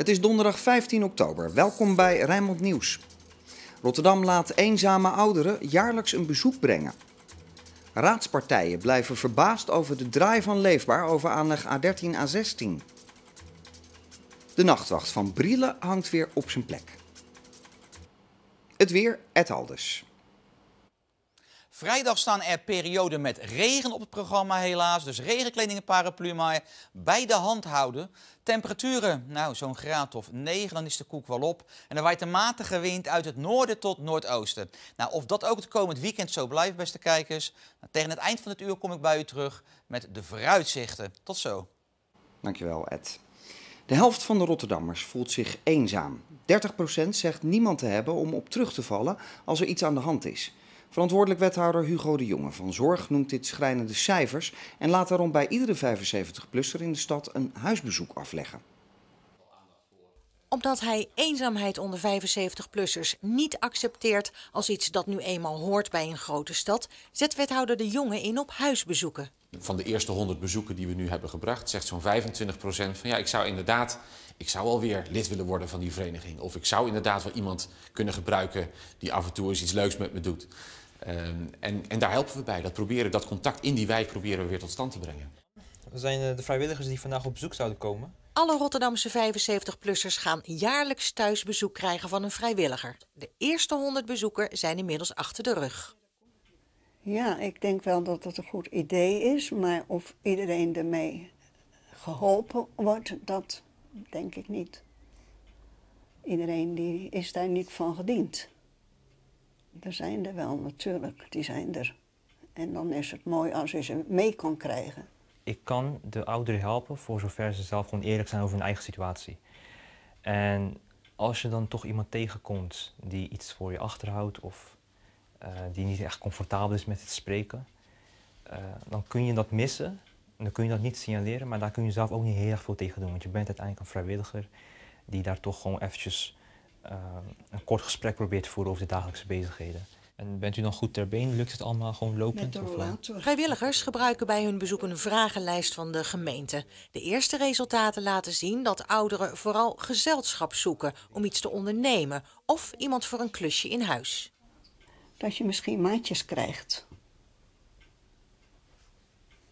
Het is donderdag 15 oktober. Welkom bij Rijnmond Nieuws. Rotterdam laat eenzame ouderen jaarlijks een bezoek brengen. Raadspartijen blijven verbaasd over de draai van Leefbaar over aanleg A13 A16. De nachtwacht van Brielen hangt weer op zijn plek. Het weer, et aldus. Vrijdag staan er perioden met regen op het programma helaas. Dus regenkleding en paraplu maar bij de hand houden. Temperaturen, nou zo'n graad of 9, dan is de koek wel op. En er waait een matige wind uit het noorden tot noordoosten. Nou, of dat ook het komend weekend zo blijft, beste kijkers. Nou, tegen het eind van het uur kom ik bij u terug met de vooruitzichten. Tot zo. Dankjewel, Ed. De helft van de Rotterdammers voelt zich eenzaam. 30% zegt niemand te hebben om op terug te vallen als er iets aan de hand is. Verantwoordelijk wethouder Hugo de Jonge van Zorg noemt dit schrijnende cijfers en laat daarom bij iedere 75-plusser in de stad een huisbezoek afleggen. Omdat hij eenzaamheid onder 75-plussers niet accepteert als iets dat nu eenmaal hoort bij een grote stad, zet wethouder de Jonge in op huisbezoeken. Van de eerste 100 bezoeken die we nu hebben gebracht, zegt zo'n 25% van ja, ik zou inderdaad, ik zou alweer lid willen worden van die vereniging. Of ik zou inderdaad wel iemand kunnen gebruiken die af en toe eens iets leuks met me doet. Ehm, en, en, daar helpen we bij. Dat, proberen, dat contact in die wijk proberen we weer tot stand te brengen. We zijn eh, de vrijwilligers die vandaag op bezoek zouden komen. Alle Rotterdamse 75-plussers gaan jaarlijks thuisbezoek krijgen van een vrijwilliger. De eerste 100 bezoeken zijn inmiddels achter de rug. Ja, ik denk wel dat het een goed idee is, maar of iedereen ermee geholpen wordt, dat denk ik niet. Iedereen die is daar niet van gediend. Er zijn er wel natuurlijk, die zijn er. En dan is het mooi als je ze mee kan krijgen. Ik kan de ouderen helpen voor zover ze zelf gewoon eerlijk zijn over hun eigen situatie. En als je dan toch iemand tegenkomt die iets voor je achterhoudt of uh, die niet echt comfortabel is met het spreken, uh, dan kun je dat missen. En dan kun je dat niet signaleren, maar daar kun je zelf ook niet heel erg veel tegen doen. Want je bent uiteindelijk een vrijwilliger die daar toch gewoon eventjes uh, een kort gesprek probeert te voeren over de dagelijkse bezigheden. En bent u dan goed ter been? Lukt het allemaal gewoon lopend? Vrijwilligers gebruiken bij hun bezoek een vragenlijst van de gemeente. De eerste resultaten laten zien dat ouderen vooral gezelschap zoeken om iets te ondernemen of iemand voor een klusje in huis. Dat je misschien maatjes krijgt.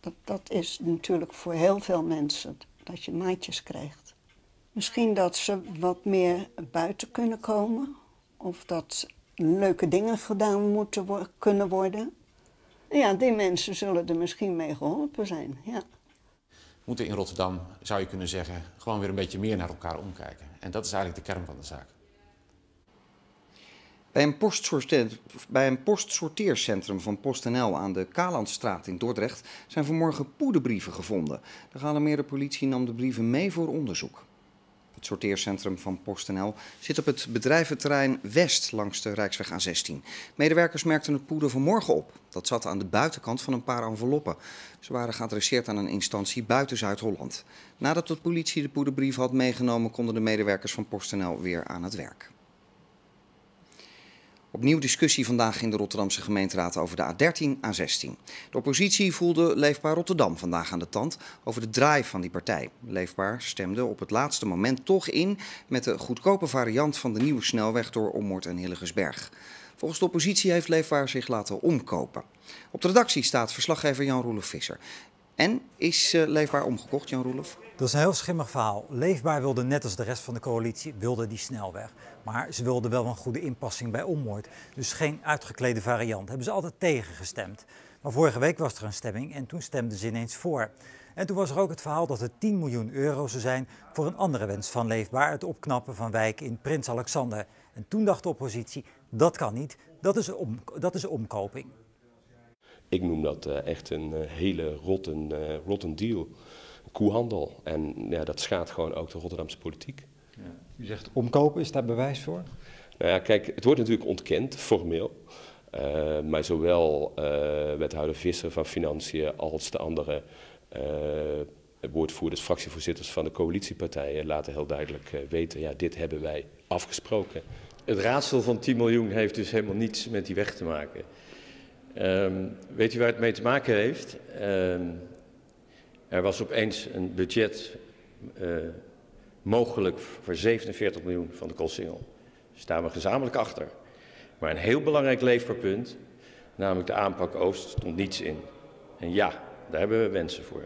Dat, dat is natuurlijk voor heel veel mensen dat je maatjes krijgt. Misschien dat ze wat meer buiten kunnen komen. Of dat leuke dingen gedaan moeten kunnen worden. Ja, die mensen zullen er misschien mee geholpen zijn, ja. We moeten in Rotterdam, zou je kunnen zeggen, gewoon weer een beetje meer naar elkaar omkijken. En dat is eigenlijk de kern van de zaak. Bij een, bij een postsorteercentrum van PostNL aan de Kalandstraat in Dordrecht zijn vanmorgen poederbrieven gevonden. De gealarmeerde politie nam de brieven mee voor onderzoek. Het sorteercentrum van PostNL zit op het bedrijventerrein West langs de Rijksweg A16. Medewerkers merkten het poeder vanmorgen op. Dat zat aan de buitenkant van een paar enveloppen. Ze waren geadresseerd aan een instantie buiten Zuid-Holland. Nadat de politie de poederbrief had meegenomen, konden de medewerkers van PostNL weer aan het werk. Opnieuw discussie vandaag in de Rotterdamse gemeenteraad over de A13, A16. De oppositie voelde Leefbaar Rotterdam vandaag aan de tand over de draai van die partij. Leefbaar stemde op het laatste moment toch in met de goedkope variant van de nieuwe snelweg door Ommoord en Hillegersberg. Volgens de oppositie heeft Leefbaar zich laten omkopen. Op de redactie staat verslaggever Jan-Roelof Visser. En is uh, Leefbaar omgekocht, Jan-Roelof? Dat is een heel schimmig verhaal. Leefbaar wilde net als de rest van de coalitie wilde die snelweg. Maar ze wilden wel een goede inpassing bij Ommoord. Dus geen uitgeklede variant. Hebben ze altijd tegen gestemd. Maar vorige week was er een stemming en toen stemden ze ineens voor. En toen was er ook het verhaal dat het 10 miljoen euro zou zijn voor een andere wens van Leefbaar. Het opknappen van wijken in Prins Alexander. En toen dacht de oppositie, dat kan niet. Dat is, om, dat is omkoping. Ik noem dat uh, echt een uh, hele rotten, uh, rotten deal. Koehandel. En ja, dat schaadt gewoon ook de Rotterdamse politiek. Ja. U zegt omkopen, is daar bewijs voor? Nou ja, kijk, het wordt natuurlijk ontkend, formeel. maar zowel wethouder Visser van Financiën als de andere woordvoerders, fractievoorzitters van de coalitiepartijen laten heel duidelijk weten, ja, dit hebben wij afgesproken. Het raadsel van 10 miljoen heeft dus helemaal niets met die weg te maken. Um, weet u waar het mee te maken heeft? Um, er was opeens een budget uh, mogelijk voor 47 miljoen van de Koolsingel. Daar staan we gezamenlijk achter. Maar een heel belangrijk leefbaarpunt, namelijk de aanpak Oost, stond niets in. En ja, daar hebben we wensen voor.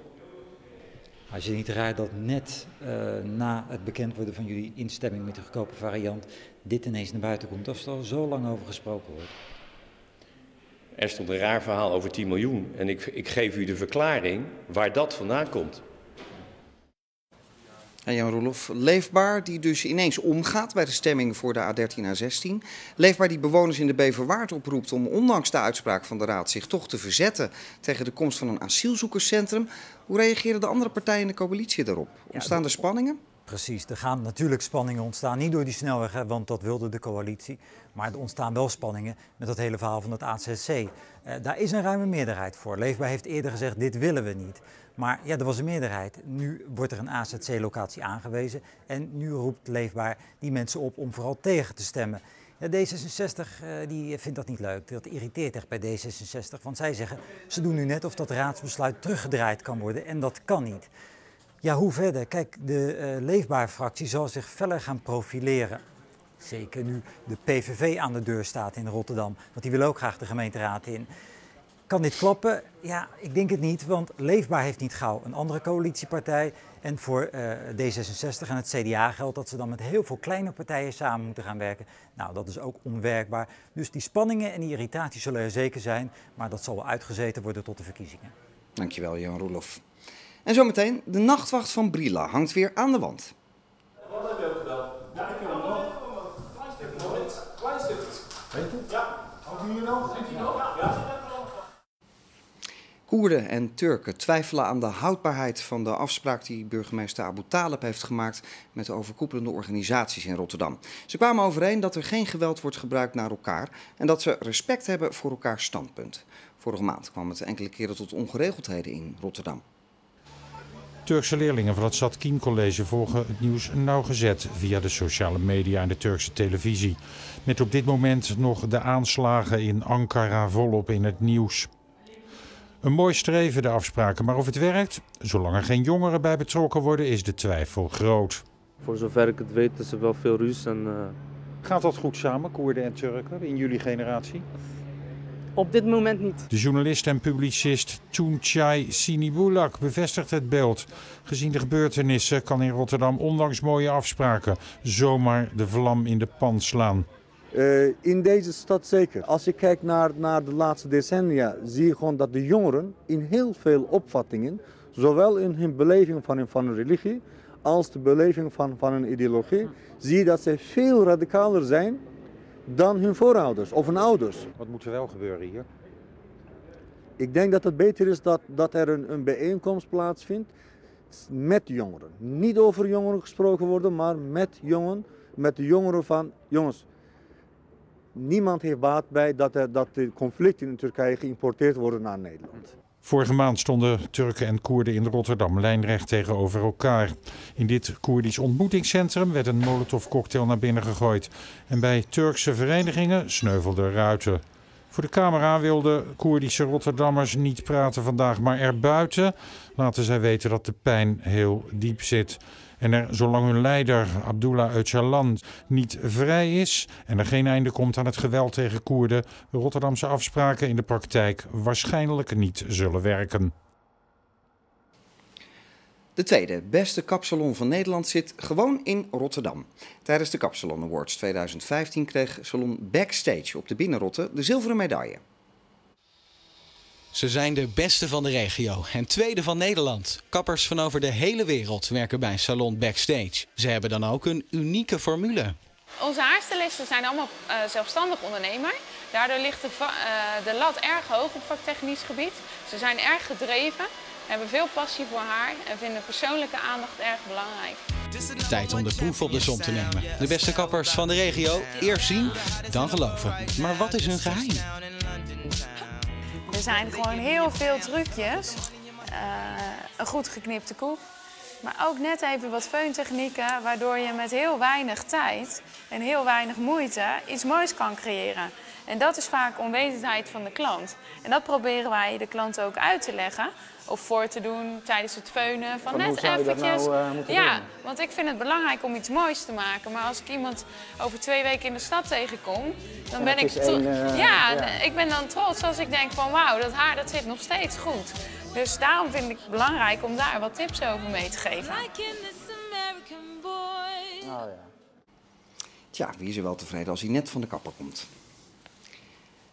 Als je niet raar dat net uh, na het bekend worden van jullie instemming met de goedkope variant dit ineens naar buiten komt, als er al zo lang over gesproken wordt? Er stond een raar verhaal over 10 miljoen en ik, ik geef u de verklaring waar dat vandaan komt. En Jan Roelof, Leefbaar die dus ineens omgaat bij de stemming voor de A13 A16. Leefbaar die bewoners in de Beverwaard oproept om ondanks de uitspraak van de Raad zich toch te verzetten tegen de komst van een asielzoekerscentrum. Hoe reageren de andere partijen in de coalitie daarop? Ontstaan er spanningen? Precies, er gaan natuurlijk spanningen ontstaan. Niet door die snelweg, want dat wilde de coalitie. Maar er ontstaan wel spanningen met dat hele verhaal van het AZC. Eh, daar is een ruime meerderheid voor. Leefbaar heeft eerder gezegd, dit willen we niet. Maar ja, er was een meerderheid. Nu wordt er een AZC-locatie aangewezen. En nu roept Leefbaar die mensen op om vooral tegen te stemmen. Ja, D66 uh, die vindt dat niet leuk. Dat irriteert echt bij D66. Want zij zeggen, ze doen nu net of dat raadsbesluit teruggedraaid kan worden. En dat kan niet. Ja, hoe verder? Kijk, de uh, Leefbaar-fractie zal zich verder gaan profileren. Zeker nu de PVV aan de deur staat in Rotterdam. Want die wil ook graag de gemeenteraad in. Kan dit kloppen? Ja, ik denk het niet, want Leefbaar heeft niet gauw een andere coalitiepartij. En voor uh, D66 en het CDA geldt dat ze dan met heel veel kleine partijen samen moeten gaan werken. Nou, dat is ook onwerkbaar. Dus die spanningen en die irritaties zullen er zeker zijn, maar dat zal wel uitgezeten worden tot de verkiezingen. Dankjewel, Jan Roelof. En zometeen, de nachtwacht van Brila hangt weer aan de wand. Wat heb je ook gedaan? Ja, ik heb hem nog. Klein stift. Weet je? Ja. Hangt hij hier nog? Hij nog? Ja. Koerden en Turken twijfelen aan de houdbaarheid van de afspraak die burgemeester Abu Talib heeft gemaakt met de overkoepelende organisaties in Rotterdam. Ze kwamen overeen dat er geen geweld wordt gebruikt naar elkaar en dat ze respect hebben voor elkaars standpunt. Vorige maand kwam het enkele keren tot ongeregeldheden in Rotterdam. Turkse leerlingen van het Satkin College volgen het nieuws nauwgezet via de sociale media en de Turkse televisie. Met op dit moment nog de aanslagen in Ankara volop in het nieuws. Een mooi streven de afspraken, maar of het werkt, zolang er geen jongeren bij betrokken worden, is de twijfel groot. Voor zover ik het weet is er wel veel ruzie. En, uh... Gaat dat goed samen, Koerden en Turken, in jullie generatie? Op dit moment niet. De journalist en publicist Tunçay Sinibulak bevestigt het beeld. Gezien de gebeurtenissen kan in Rotterdam ondanks mooie afspraken zomaar de vlam in de pan slaan. Uh, in deze stad zeker. Als je kijkt naar, naar de laatste decennia, zie je gewoon dat de jongeren in heel veel opvattingen, zowel in hun beleving van, van een religie als de beleving van, van een ideologie, zie je dat ze veel radicaler zijn dan hun voorouders of hun ouders. Wat moet er wel gebeuren hier? Ik denk dat het beter is dat, dat er een, een bijeenkomst plaatsvindt met jongeren. Niet over jongeren gesproken worden, maar met jongeren, met de jongeren van, jongens, niemand heeft baat bij dat, er, dat de conflicten in Turkije geïmporteerd worden naar Nederland. Vorige maand stonden Turken en Koerden in Rotterdam lijnrecht tegenover elkaar. In dit Koerdisch ontmoetingscentrum werd een molotovcocktail naar binnen gegooid. En bij Turkse verenigingen sneuvelden ruiten. Voor de camera wilden Koerdische Rotterdammers niet praten vandaag, maar erbuiten laten zij weten dat de pijn heel diep zit. En er, zolang hun leider Abdullah Öcalan niet vrij is en er geen einde komt aan het geweld tegen Koerden, Rotterdamse afspraken in de praktijk waarschijnlijk niet zullen werken. De tweede beste kapsalon van Nederland zit gewoon in Rotterdam. Tijdens de Kapsalon Awards 2015 kreeg salon Backstage op de Binnenrotte de zilveren medaille. Ze zijn de beste van de regio en tweede van Nederland. Kappers van over de hele wereld werken bij Salon Backstage. Ze hebben dan ook een unieke formule. Onze haarstylisten zijn allemaal uh, zelfstandig ondernemer. Daardoor ligt de, uh, de, lat erg hoog op vaktechnisch gebied. Ze zijn erg gedreven, hebben veel passie voor haar en vinden persoonlijke aandacht erg belangrijk. Tijd om de proef op de som te nemen. De beste kappers van de regio, eerst zien, dan geloven. Maar wat is hun geheim? Er zijn gewoon heel veel trucjes. Uh, een goed geknipte koek. Maar ook net even wat feuntechnieken, waardoor je met heel weinig tijd en heel weinig moeite iets moois kan creëren. En dat is vaak onwetendheid van de klant. En dat proberen wij de klant ook uit te leggen. Of voor te doen tijdens het feunen. Van, Van net hoe zou je dat eventjes. nou, eh, ja, doen? want ik vind het belangrijk om iets moois te maken. Maar als ik iemand over twee weken in de stad tegenkom, dan En ben ik één, eh, ja, ja. ik ben dan trots als ik denk van wauw, dat haar dat zit nog steeds goed. Dus daarom vind ik het belangrijk om daar wat tips over mee te geven. Oh ja. Tja, wie is er wel tevreden als hij net van de kapper komt?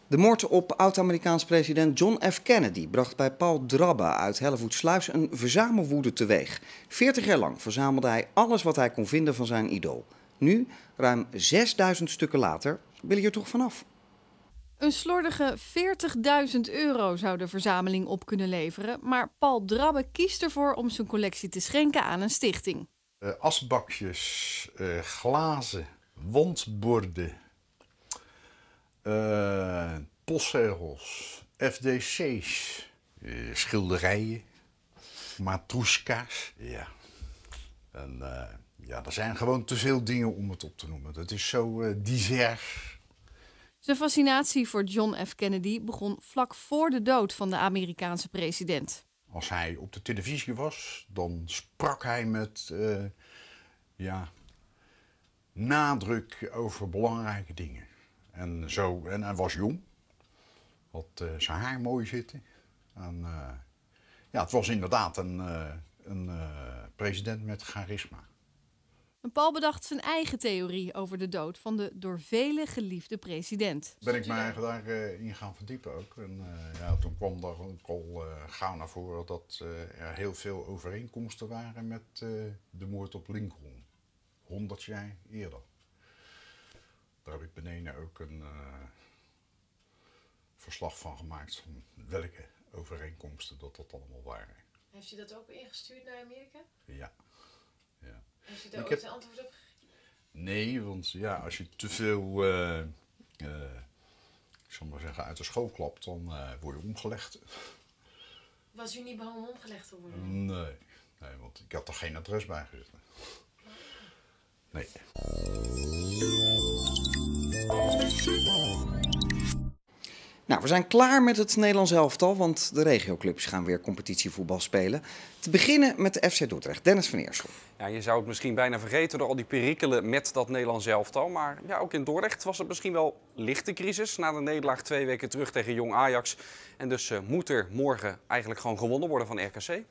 De moord op oud-Amerikaans president John F. Kennedy bracht bij Paul Drabbe uit Hellevoetsluis een verzamelwoede teweeg. 40 jaar lang verzamelde hij alles wat hij kon vinden van zijn idool. Nu, ruim 6000 stukken later, wil hij er toch vanaf. Een slordige 40.000 euro zou de verzameling op kunnen leveren, maar Paul Drabbe kiest ervoor om zijn collectie te schenken aan een stichting. Eh, asbakjes, eh, glazen, wandborden, eh, postzegels, FDC's, eh, schilderijen, matroeska's. Ja. En eh, ja, er zijn gewoon te veel dingen om het op te noemen. Het is zo eh, divers. Zijn fascinatie voor John F. Kennedy begon vlak voor de dood van de Amerikaanse president. Als hij op de televisie was, dan sprak hij met eh, ja, nadruk over belangrijke dingen. En, zo, en hij was jong, had eh, zijn haar mooi zitten. En, eh, ja, het was inderdaad een, eh, een president met charisma. En Paul bedacht zijn eigen theorie over de dood van de door velen geliefde president. Ben ik mij daarin in gaan verdiepen ook. En ja, toen kwam er ook al gauw naar voren dat er heel veel overeenkomsten waren met de moord op Lincoln. 100 jaar eerder. Daar heb ik beneden ook een eh, verslag van gemaakt van welke overeenkomsten dat dat allemaal waren. Heeft u dat ook ingestuurd naar Amerika? Ja. ja. Heeft u daar Ik ooit heb- een antwoord op Nee, want ja, als je te veel, eh, eh, ik zal maar zeggen, uit de school klapt, dan word je omgelegd. Was u niet bang om omgelegd te worden? Nee, nee, want ik had er geen adres bij gezet. Nee. Nou, we zijn klaar met het Nederlands elftal, want de regioclubs gaan weer competitievoetbal spelen. Te beginnen met de FC Dordrecht. Dennis van Eersel. Ja, je zou het misschien bijna vergeten door al die perikelen met dat Nederlands elftal. Maar ja, ook in Dordrecht was het misschien wel lichte crisis na de nederlaag twee weken terug tegen Jong Ajax. En dus eh, moet er morgen eigenlijk gewoon gewonnen worden van RKC.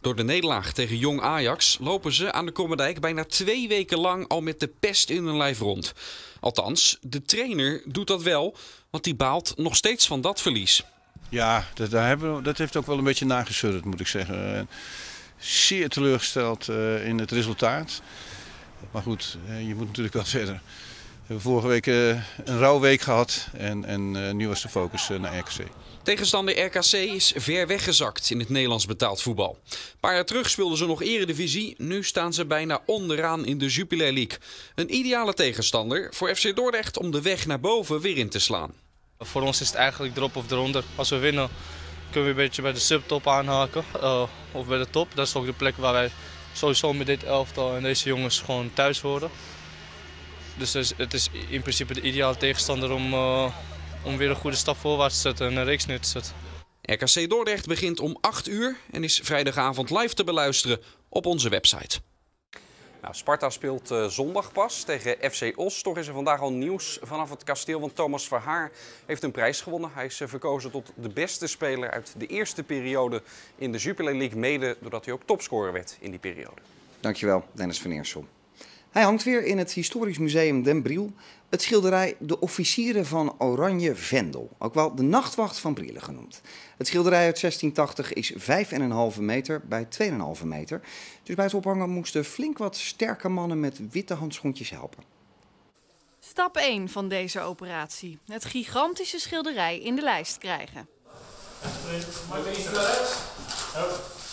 Door de nederlaag tegen Jong Ajax lopen ze aan de Kommerdijk bijna twee weken lang al met de pest in hun lijf rond. Althans, de trainer doet dat wel, want die baalt nog steeds van dat verlies. Ja, dat, hebben dat heeft ook wel een beetje nagesurd, moet ik zeggen. Eh, Zeer teleurgesteld eh, in het resultaat. Maar goed, eh, je moet natuurlijk wel verder. We hebben vorige week eh, een rouwweek gehad en, en eh, nu was de focus eh, naar RKC. Tegenstander RKC is ver weggezakt in het Nederlands betaald voetbal. Een paar jaar terug speelden ze nog eredivisie, nu staan ze bijna onderaan in de Jupiler League. Een ideale tegenstander voor FC Dordrecht om de weg naar boven weer in te slaan. Voor ons is het eigenlijk erop of eronder. Als we winnen kunnen we een beetje bij de subtop aanhaken. of bij de top. Dat is ook de plek waar wij sowieso met dit elftal en deze jongens gewoon thuis horen. Dus het is- in principe de ideale tegenstander om, eh, om weer een goede stap voorwaarts te zetten en een reeks neer te zetten. RKC Dordrecht begint om 8 uur en is vrijdagavond live te beluisteren op onze website. Nou, Sparta speelt eh, zondag pas tegen FC Os. Toch is er vandaag al nieuws vanaf het kasteel, want Thomas Verhaar heeft een prijs gewonnen. Hij is eh, verkozen tot de beste speler uit de eerste periode in de Jupiler League, mede doordat hij ook topscorer werd in die periode. Dankjewel, Dennis van Eersel. Hij hangt weer in het Historisch Museum Den Briel. Het schilderij De Officieren van Oranje Vendel, ook wel de Nachtwacht van Brielen genoemd. Het schilderij uit 1680 is 5,5 meter bij 2,5 meter. Dus bij het ophangen moesten flink wat sterke mannen met witte handschoentjes helpen. Stap 1 van deze operatie: het gigantische schilderij in de lijst krijgen.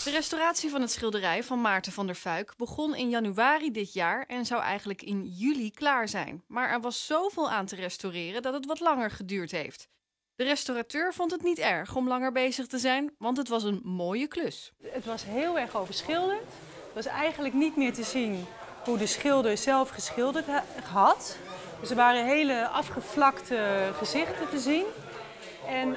De restauratie van het schilderij van Maarten van der Fuik begon in januari dit jaar en zou eigenlijk in juli klaar zijn. Maar er was zoveel aan te restaureren dat het wat langer geduurd heeft. De restaurateur vond het niet erg om langer bezig te zijn, want het was een mooie klus. Het was heel erg overschilderd. Het was eigenlijk niet meer te zien hoe de schilder zelf geschilderd ha- had. Dus er waren hele afgevlakte gezichten te zien. En uh,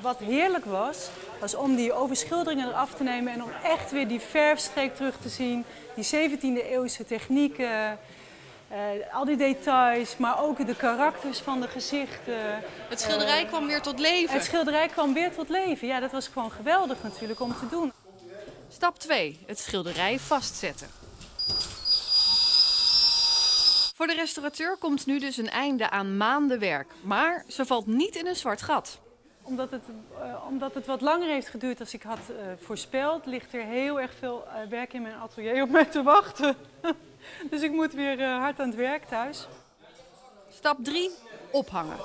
wat heerlijk was, was om die overschilderingen eraf te nemen en om echt weer die verfstreek terug te zien. Die 17e eeuwse technieken, uh, al die details, maar ook de karakters van de gezichten. Het schilderij uh, kwam weer tot leven. Het schilderij kwam weer tot leven. Ja, dat was gewoon geweldig natuurlijk om te doen. Stap 2. Het schilderij vastzetten. Voor de restaurateur komt nu dus een einde aan maanden werk. Maar ze valt niet in een zwart gat. Omdat het, uh, omdat het wat langer heeft geduurd dan ik had uh, voorspeld, ligt er heel erg veel uh, werk in mijn atelier op mij te wachten. dus ik moet weer hard aan het werk thuis. Stap 3. Ophangen.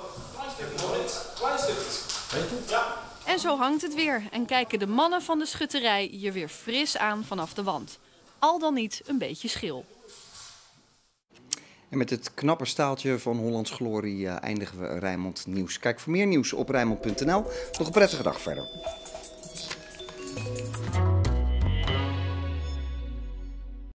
En zo hangt het weer en kijken de mannen van de schutterij je weer fris aan vanaf de wand. Al dan niet een beetje schil. En met het knappe staaltje van Hollands Glorie uh, eindigen we Rijnmond Nieuws. Kijk voor meer nieuws op Rijnmond.nl. Nog een prettige dag verder.